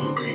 Okay.